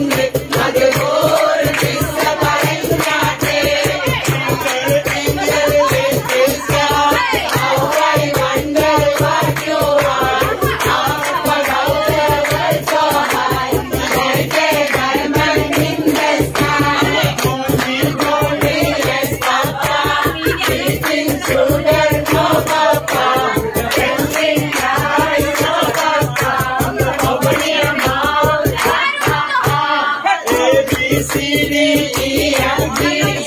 A See me Jiya